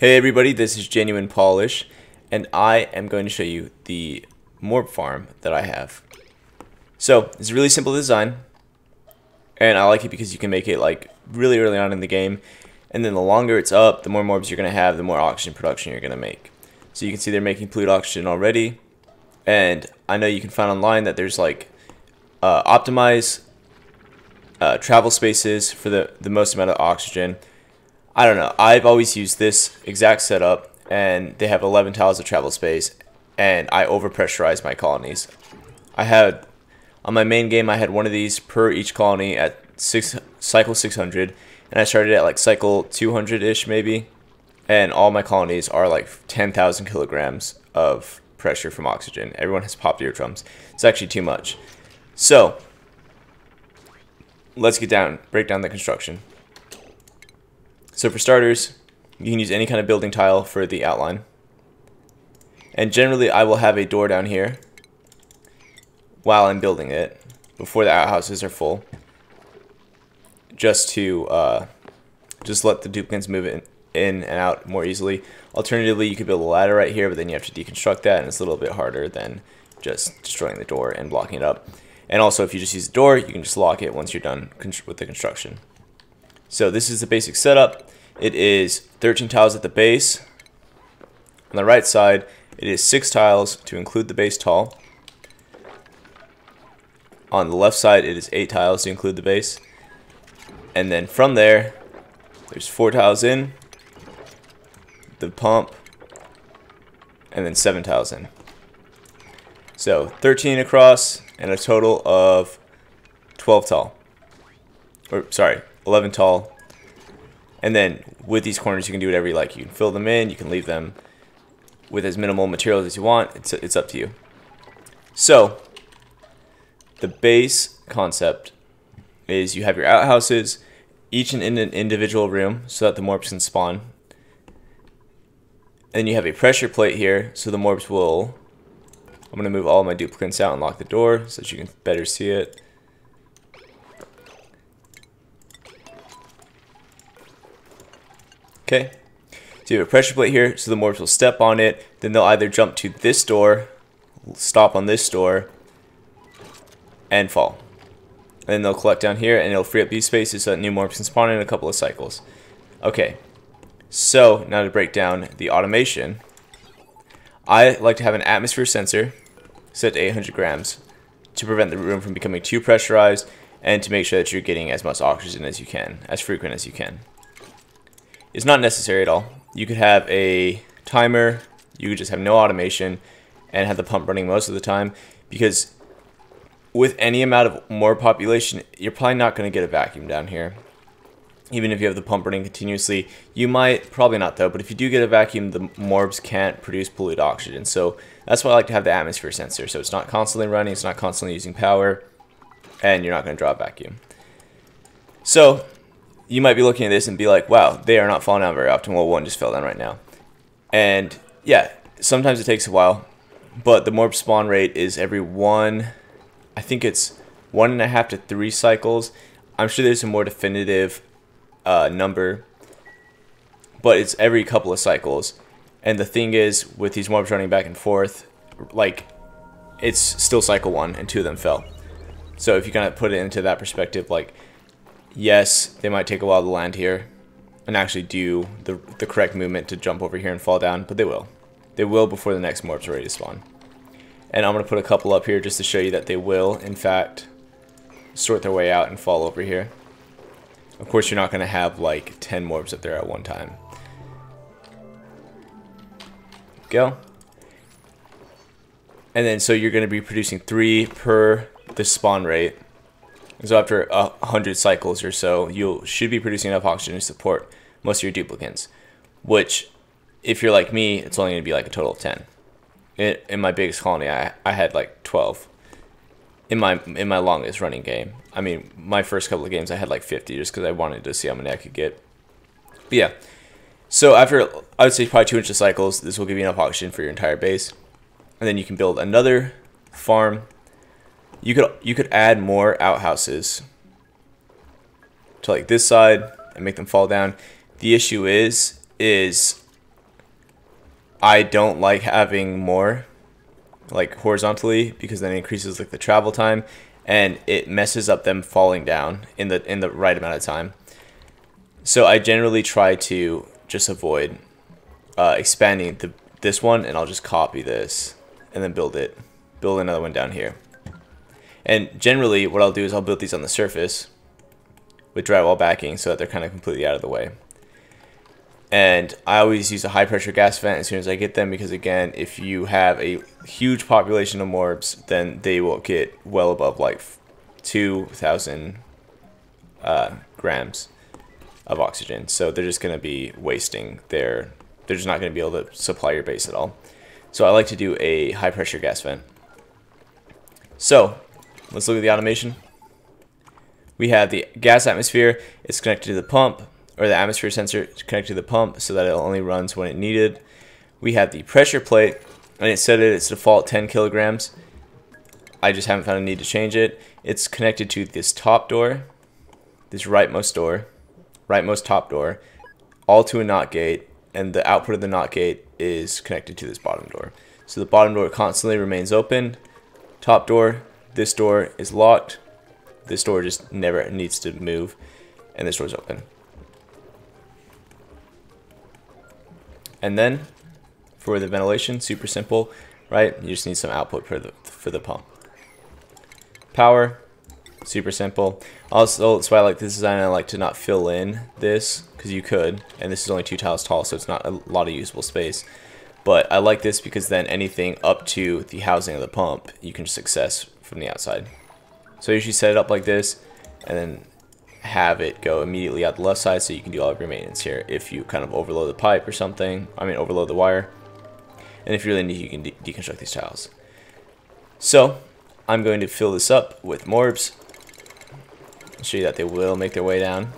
Hey everybody, this is Genuine Polish, and I am going to show you the morb farm that I have. So, it's a really simple design, and I like it because you can make it like really early on in the game, and then the longer it's up, the more morbs you're going to have, the more oxygen production you're going to make. So you can see they're making polluted oxygen already, and I know you can find online that there's like uh, optimize uh, travel spaces for the, the most amount of oxygen, I don't know. I've always used this exact setup, and they have 11 tiles of travel space, and I overpressurize my colonies. I had on my main game, I had one of these per each colony at six cycle 600, and I started at like cycle 200 ish maybe, and all my colonies are like 10,000 kilograms of pressure from oxygen. Everyone has popped eardrums. It's actually too much. So let's get down, break down the construction. So for starters, you can use any kind of building tile for the outline. And generally I will have a door down here while I'm building it before the outhouses are full just to uh, just let the duplicants move in, in and out more easily. Alternatively, you could build a ladder right here, but then you have to deconstruct that, and it's a little bit harder than just destroying the door and blocking it up. And also, if you just use the door, you can just lock it once you're done with the construction. So this is the basic setup. It is 13 tiles at the base. On the right side, it is 6 tiles to include the base tile. On the left side, it is 8 tiles to include the base. And then from there, there's 4 tiles in, the pump, and then 7 tiles in. So 13 across, and a total of 12 tall. Or, sorry, 11 tall. And then with these corners, you can do whatever you like. You can fill them in, you can leave them with as minimal materials as you want. It's, it's up to you. So, the base concept is you have your outhouses, each in an individual room so that the morbs can spawn. And you have a pressure plate here so the morbs will... I'm going to move all my duplicants out and lock the door so that you can better see it. Okay. So you have a pressure plate here, so the morbs will step on it, then they'll either jump to this door, stop on this door, and fall. And then they'll collect down here, and it'll free up these spaces so that new morbs can spawn in a couple of cycles. Okay, so now to break down the automation, I like to have an atmosphere sensor set to 800 grams to prevent the room from becoming too pressurized and to make sure that you're getting as much oxygen as you can, as frequent as you can. It's not necessary at all. You could have a timer, you could just have no automation and have the pump running most of the time because with any amount of morb population, you're probably not going to get a vacuum down here. Even if you have the pump running continuously, you might, probably not though, but if you do get a vacuum, the morbs can't produce polluted oxygen. So that's why I like to have the atmosphere sensor. So it's not constantly running, it's not constantly using power, and you're not going to draw a vacuum. So you might be looking at this and be like, wow, they are not falling down very often. Well, one just fell down right now. And yeah, sometimes it takes a while, but the morb spawn rate is every one, I think it's one and a half to three cycles. I'm sure there's a more definitive uh, number, but it's every couple of cycles. And the thing is, with these morbs running back and forth, like, it's still cycle one, and two of them fell. So if you kind of put it into that perspective, like, yes, they might take a while to land here and actually do the, the correct movement to jump over here and fall down, but they will. They will before the next morb's ready to spawn. And I'm going to put a couple up here just to show you that they will, in fact, sort their way out and fall over here. Of course, you're not going to have like 10 morbs up there at one time. Go. And then so you're going to be producing three per the spawn rate. So after a hundred cycles or so, you should be producing enough oxygen to support most of your duplicants. Which, if you're like me, it's only going to be like a total of 10. It, in my biggest colony, I, I had like 12. In my in my longest running game, I mean, my first couple of games, I had like 50 just because I wanted to see how many I could get. But yeah, so after I would say probably two inches of cycles, this will give you enough oxygen for your entire base, and then you can build another farm you could you could add more outhouses to like this side and make them fall down. The issue is is I don't like having more like horizontally because then it increases like the travel time and it messes up them falling down in the in the right amount of time. So I generally try to just avoid uh, expanding the this one and I'll just copy this and then build it build another one down here. And generally what I'll do is I'll build these on the surface with drywall backing so that they're kind of completely out of the way. And I always use a high pressure gas vent as soon as I get them because again, if you have a huge population of morbs, then they will get well above like 2,000 uh, grams of oxygen. So they're just going to be wasting their, they're just not going to be able to supply your base at all. So I like to do a high pressure gas vent. So let's look at the automation. We have the gas atmosphere. It's connected to the pump or the atmosphere sensor connected to the pump so that it only runs when it needed. We have the pressure plate, and it said it its default 10 kilograms. I just haven't found a need to change it. It's connected to this top door, this rightmost door, rightmost top door, all to a NOT gate, and the output of the NOT gate is connected to this bottom door. So the bottom door constantly remains open. Top door, this door is locked. This door just never needs to move, and this door is open. And then for the ventilation, super simple, right? You just need some output for the, for the pump. Power, super simple. Also, that's why I like this design. I like to not fill in this because you could, and this is only two tiles tall, so it's not a lot of usable space. But I like this because then anything up to the housing of the pump, you can just access from the outside. So you usually set it up like this, and then have it go immediately out the left side so you can do all of your maintenance here. If you kind of overload the pipe or something I mean overload the wire. And if you really need you can de deconstruct these tiles. So I'm going to fill this up with morbs. Show you that they will make their way down.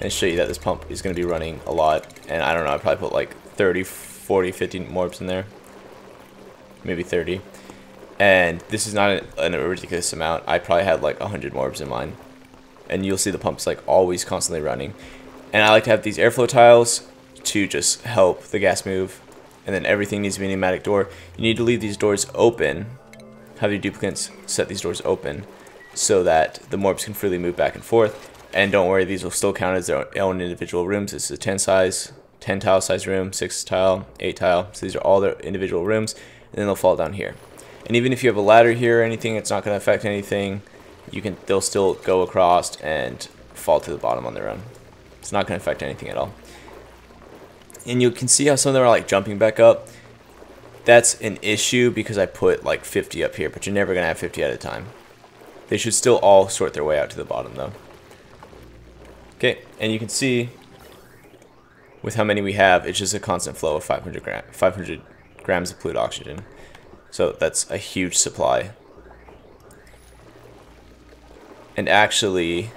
And show you that this pump is going to be running a lot. And I don't know I probably put like 30 40 50 morbs in there. Maybe 30 and this is not a, a ridiculous amount. I probably had like 100 morbs in mine. And you'll see the pumps like always constantly running. And I like to have these airflow tiles to just help the gas move. And then everything needs to be a pneumatic door. You need to leave these doors open. Have your duplicants set these doors open so that the morbs can freely move back and forth. And don't worry, these will still count as their own individual rooms. This is a 10 size, 10 tile size room, 6 tile, 8 tile. So these are all their individual rooms. And then they'll fall down here. And even if you have a ladder here or anything, it's not going to affect anything. You can they'll still go across and fall to the bottom on their own. It's not going to affect anything at all. And you can see how some of them are like jumping back up. That's an issue because I put like 50 up here, but you're never going to have 50 at a time. They should still all sort their way out to the bottom though. Okay, and you can see with how many we have, it's just a constant flow of 500, gram 500 grams of polluted oxygen. So that's a huge supply. And actually,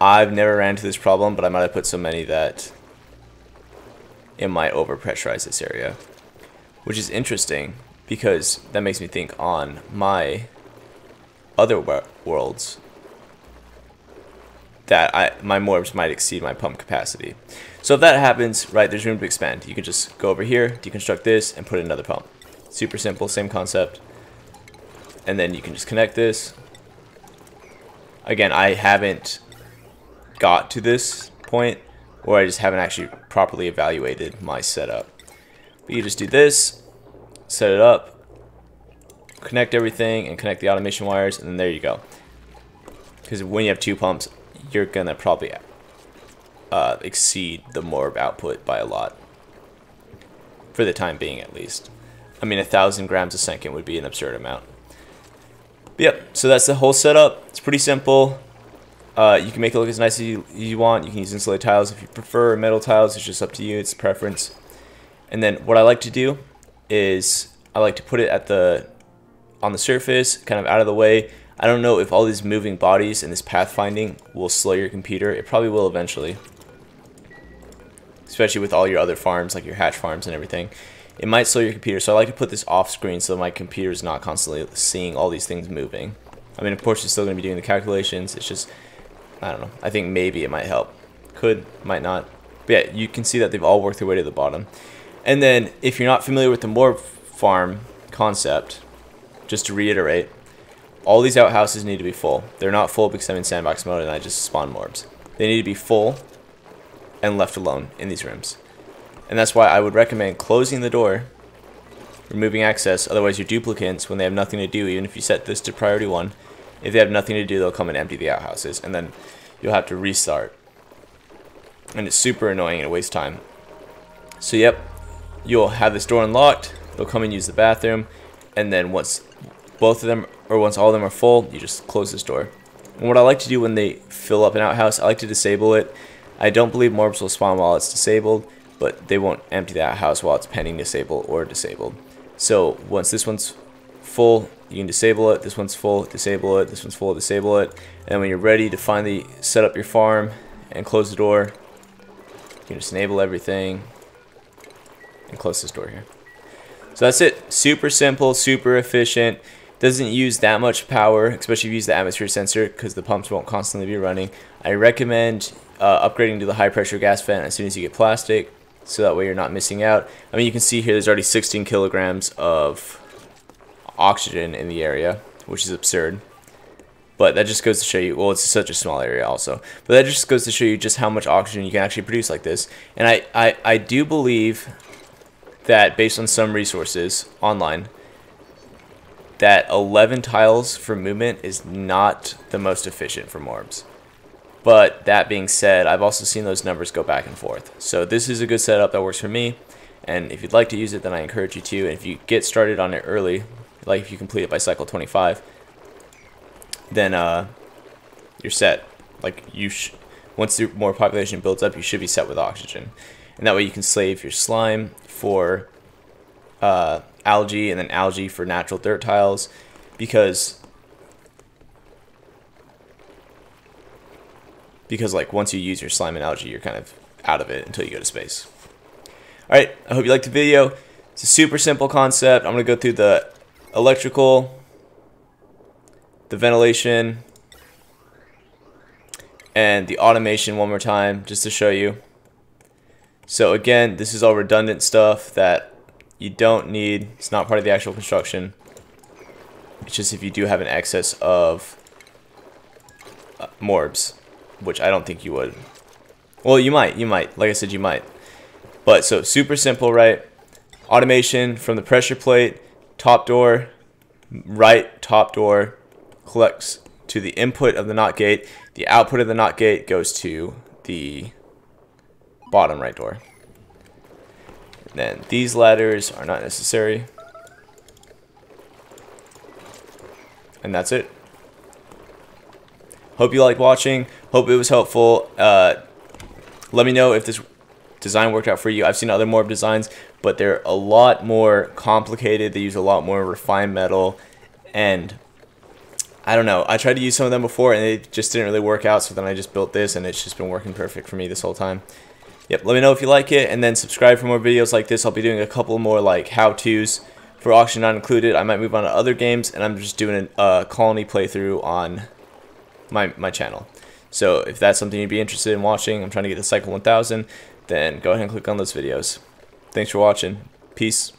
I've never ran into this problem, but I might have put so many that it might overpressurize this area. Which is interesting, because that makes me think on my other worlds that I my morbs might exceed my pump capacity. So if that happens, right, there's room to expand. You can just go over here, deconstruct this, and put another pump. Super simple, same concept. And then you can just connect this. Again, I haven't got to this point, or I just haven't actually properly evaluated my setup. But you just do this, set it up, connect everything, and connect the automation wires, and then there you go. Because when you have two pumps, you're going to probably uh, exceed the morb output by a lot. For the time being, at least. I mean, a thousand grams a second would be an absurd amount. But yep, so that's the whole setup. It's pretty simple. Uh, you can make it look as nice as you, you want. You can use insulated tiles if you prefer. Metal tiles, it's just up to you. It's preference. And then what I like to do is I like to put it at the on the surface, kind of out of the way. I don't know if all these moving bodies and this pathfinding will slow your computer. It probably will eventually. Especially with all your other farms, like your hatch farms and everything it might slow your computer. So I like to put this off screen so my computer is not constantly seeing all these things moving. I mean, of course, it's still going to be doing the calculations. It's just, I don't know. I think maybe it might help. Could, might not. But yeah, you can see that they've all worked their way to the bottom. And then if you're not familiar with the morb farm concept, just to reiterate, all these outhouses need to be full. They're not full because I'm in sandbox mode and I just spawn morbs. They need to be full and left alone in these rooms. And that's why I would recommend closing the door, removing access, otherwise your duplicants, when they have nothing to do, even if you set this to priority 1, if they have nothing to do, they'll come and empty the outhouses, and then you'll have to restart. And it's super annoying and it wastes time. So yep, you'll have this door unlocked, they'll come and use the bathroom, and then once both of them, or once all of them are full, you just close this door. And what I like to do when they fill up an outhouse, I like to disable it. I don't believe morbs will spawn while it's disabled, but they won't empty that house while it's pending disable or disabled. So once this one's full, you can disable it. This one's full, disable it. This one's full, disable it. And when you're ready to finally set up your farm and close the door, you can just enable everything and close this door here. So that's it. Super simple, super efficient. Doesn't use that much power, especially if you use the atmosphere sensor because the pumps won't constantly be running. I recommend uh, upgrading to the high pressure gas vent as soon as you get plastic so that way you're not missing out. I mean, you can see here there's already 16 kilograms of oxygen in the area, which is absurd. But that just goes to show you, well, it's such a small area also. But that just goes to show you just how much oxygen you can actually produce like this. And I, I, I do believe that based on some resources online, that 11 tiles for movement is not the most efficient for morbs. But that being said, I've also seen those numbers go back and forth. So this is a good setup that works for me. And if you'd like to use it, then I encourage you to. And if you get started on it early, like if you complete it by cycle 25, then uh, you're set. Like you, once the morb population builds up, you should be set with oxygen, and that way you can slave your slime for uh, algae, and then algae for natural dirt tiles, because because like once you use your slime and algae, you're kind of out of it until you go to space. All right, I hope you liked the video. It's a super simple concept. I'm gonna go through the electrical, the ventilation, and the automation one more time just to show you. So again, this is all redundant stuff that you don't need. It's not part of the actual construction. It's just if you do have an excess of uh, morbs which I don't think you would. Well, you might. You might. Like I said, you might. But so super simple, right? Automation from the pressure plate, top door, right top door collects to the input of the NOT gate. The output of the NOT gate goes to the bottom right door. And then these ladders are not necessary. And that's it. Hope you liked watching. Hope it was helpful. Uh, let me know if this design worked out for you. I've seen other Morb designs, but they're a lot more complicated. They use a lot more refined metal, and I don't know. I tried to use some of them before, and it just didn't really work out. So then I just built this, and it's just been working perfect for me this whole time. Yep. Let me know if you like it, and then subscribe for more videos like this. I'll be doing a couple more like how-tos for Oxygen not included. I might move on to other games, and I'm just doing a uh, colony playthrough on my, my channel. So if that's something you'd be interested in watching, I'm trying to get the cycle 1000, then go ahead and click on those videos. Thanks for watching. Peace.